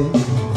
it.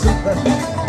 super.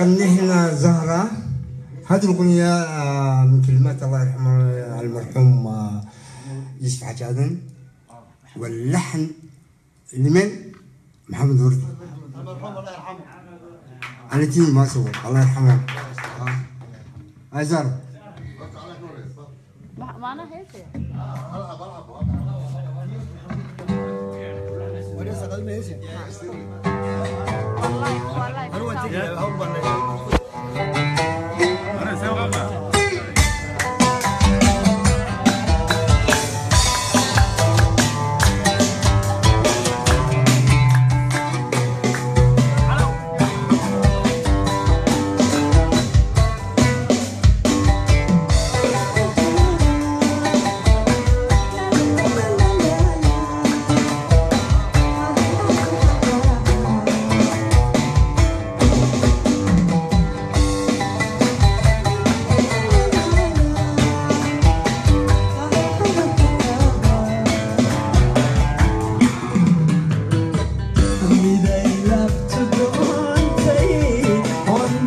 هنا زهرة. هذه الأغنية آه، من كلمات الله يرحمه المرحوم آه، يوسف آدم واللحن لمن؟ محمد وردي أنا تيجي ما صور الله يرحمه. أزر معنا هيك. والله 我也不知道，我本来。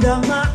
병아